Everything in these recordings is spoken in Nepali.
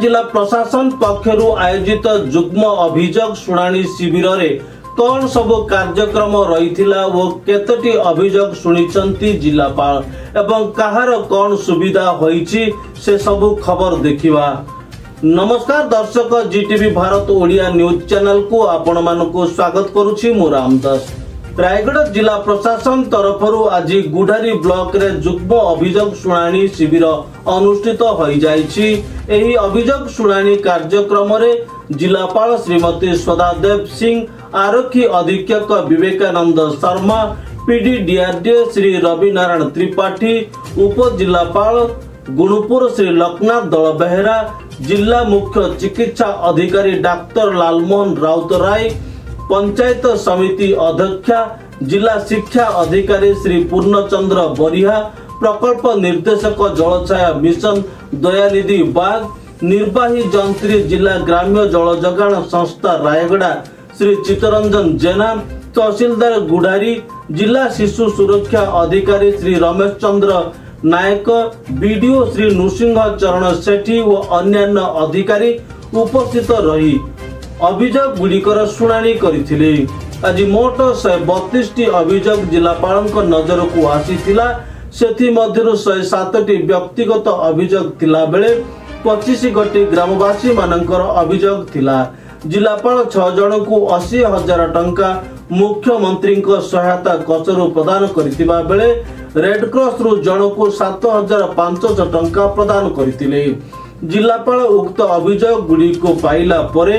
जिला प्रशासन पक्ष आयोजित जुग्म अभोग शुणा शिविर में कौन सब कार्यक्रम रही कतोटी अभोग शुणी जिलापा कहार कौन सुविधा हो सब खबर देखा नमस्कार दर्शक जी टी भारत ओडिया न्यूज चैनल को आपण मान स्वागत करुच्ची मु रामदास रायगढ़ जिला प्रशासन तरफु आज गुडारी ब्लके जुग्म अभियोग शुभ शिविर अनुष्ठित हुन्छ अभियोग शुनाक्रम जाल श्रीमती सदादेव सिंह आरक्षी अधीक्षक बेकानन्द शर्मा पिडिआर डिए श्री रविनारायण त्रिपाठी उपजिल्लापा गुणुपुर श्री लक्षनाथ दलबेहेरा जिला मुख्य चिकित्सा अधिकारी डाक्तर लालमोहन राउत राय पञ्चायत समिति अध्यक्ष जिल्ला शिक्षा अधिकारी श्री पूर्णचन्द्र बरिहा प्रकल्प निर्देशक जलछाया मिशन दयानिधि बाघ निर्वाही जन्त्री जिल्ला ग्राम्य जलजगाण संस्था रायगडा श्री चितरञ्जन जेना तहसीलदार गुडारी जिल्ला शिशु सुरक्षा अधिकारी श्री रमेश चन्द्र नायक बिडिओ श्री नृसिंह चरण सेठी ओ अन्यान्य अधिकारी उपस्थित रही ଅଭିଯୋଗ ଗୁଡ଼ିକର ଶୁଣାଣି କରିଥିଲେ ଆଜି ମୋଟ ଶହେ ବତିଶଟି ଅଭିଯୋଗ ଜିଲ୍ଲାପାଳଙ୍କ ନଜରକୁ ଆସିଥିଲା ସେଥିମଧ୍ୟରୁ ଶହେ ସାତଟି ବ୍ୟକ୍ତିଗତ ଅଭିଯୋଗ ଥିଲାବେଳେ ପଚିଶ ଗୋଟି ଗ୍ରାମବାସୀମାନଙ୍କର ଅଭିଯୋଗ ଥିଲା ଜିଲ୍ଲାପାଳ ଛଅ ଜଣଙ୍କୁ ଅଶୀ ହଜାର ଟଙ୍କା ମୁଖ୍ୟମନ୍ତ୍ରୀଙ୍କ ସହାୟତା କଚରୁ ପ୍ରଦାନ କରିଥିବା ବେଳେ ରେଡ୍କ୍ରସରୁ ଜଣକୁ ସାତ ହଜାର ପାଞ୍ଚଶହ ଟଙ୍କା ପ୍ରଦାନ କରିଥିଲେ ଜିଲ୍ଲାପାଳ ଉକ୍ତ ଅଭିଯୋଗ ଗୁଡ଼ିକୁ ପାଇଲା ପରେ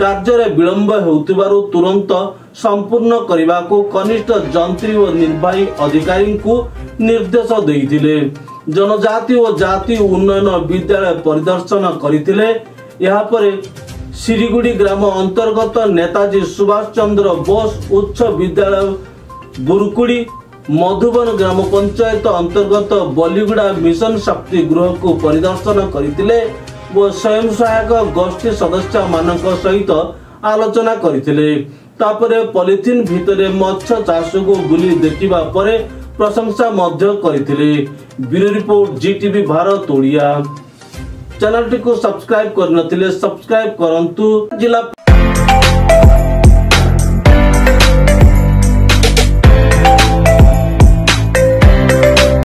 କାର୍ଯ୍ୟରେ ବିଳମ୍ବ ହେଉଥିବାରୁ ତୁରନ୍ତ ସମ୍ପୂର୍ଣ୍ଣ କରିବାକୁ କନିଷ୍ଠ ଯନ୍ତ୍ରୀ ଓ ନିର୍ବାହୀ ଅଧିକାରୀଙ୍କୁ ନିର୍ଦ୍ଦେଶ ଦେଇଥିଲେ ଜନଜାତି ଓ ଜାତି ଉନ୍ନୟନ ବିଦ୍ୟାଳୟ ପରିଦର୍ଶନ କରିଥିଲେ ଏହାପରେ ସିରିଗୁଡ଼ି ଗ୍ରାମ ଅନ୍ତର୍ଗତ ନେତାଜୀ ସୁଭାଷ ଚନ୍ଦ୍ର ବୋଷ ଉଚ୍ଚ ବିଦ୍ୟାଳୟ ବୁରୁକୁଡ଼ି ମଧୁବନ ଗ୍ରାମ ପଞ୍ଚାୟତ ଅନ୍ତର୍ଗତ ବଲିଗୁଡ଼ା ମିଶନ ଶକ୍ତି ଗୃହକୁ ପରିଦର୍ଶନ କରିଥିଲେ वो स्वयम्शाया का गुश्टि सदस्या माननका सहीत आलचना करी थे ले तापरे पलितिन भीतरे मच्छ चास्चोगो गुली देखिवा परे प्रसंचा मध्य करी थे ले बिरोरिपोर्ट जी टी भी भारा तोडिया चैनलति को सब्सक्राइब करना थे ले सब्सक्रा�